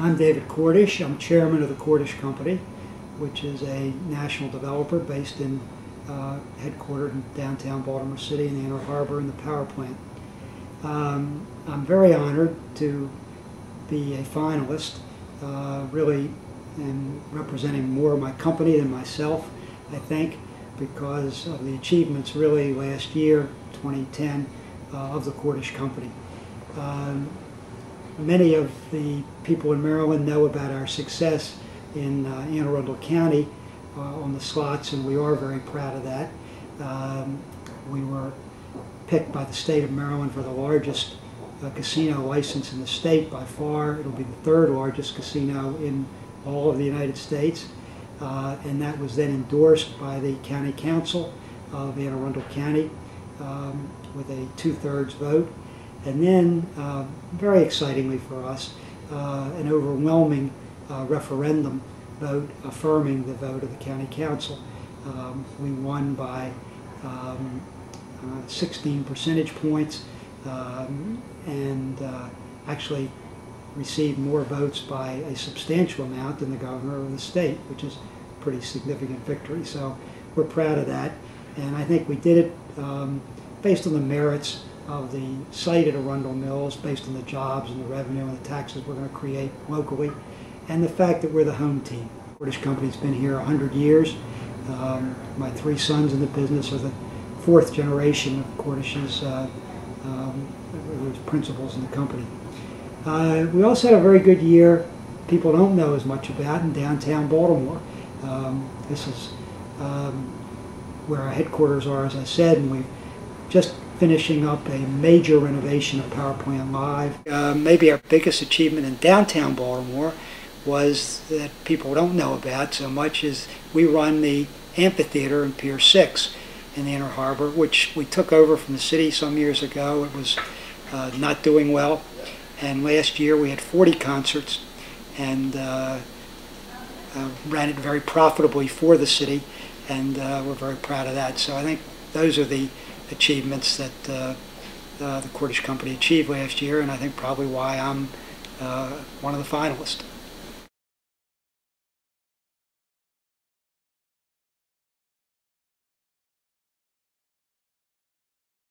I'm David Cordish. I'm chairman of the Cordish Company, which is a national developer based in, uh, headquartered in downtown Baltimore City in Inner Harbor in the power plant. Um, I'm very honored to be a finalist, uh, really, and representing more of my company than myself, I think, because of the achievements really last year, 2010, uh, of the Cordish Company. Um, many of the people in Maryland know about our success in uh, Anne Arundel County uh, on the slots, and we are very proud of that. Um, we were picked by the state of Maryland for the largest uh, casino license in the state by far. It'll be the third largest casino in all of the United States. Uh, and that was then endorsed by the county council of Anne Arundel County um, with a two-thirds vote. And then, uh, very excitingly for us, uh, an overwhelming uh, referendum vote affirming the vote of the county council. Um, we won by um, uh, 16 percentage points um, and uh, actually received more votes by a substantial amount than the governor of the state, which is a pretty significant victory. So we're proud of that. And I think we did it um, based on the merits of the site at Arundel Mills, based on the jobs and the revenue and the taxes we're going to create locally, and the fact that we're the home team. Cordish company's been here 100 years. Um, my three sons in the business are the fourth generation of Cordish's uh, um, principals in the company. Uh, we also had a very good year people don't know as much about in downtown Baltimore. Um, this is um, where our headquarters are, as I said, and we're just finishing up a major renovation of Power Plant Live. Uh, maybe our biggest achievement in downtown Baltimore was that people don't know about so much is we run the amphitheater in Pier 6 in Inner Harbor, which we took over from the city some years ago. It was uh, not doing well. And last year we had 40 concerts and uh, uh, ran it very profitably for the city. And uh, we're very proud of that. So I think those are the achievements that uh, uh, the Cordish Company achieved last year, and I think probably why I'm one of the finalists.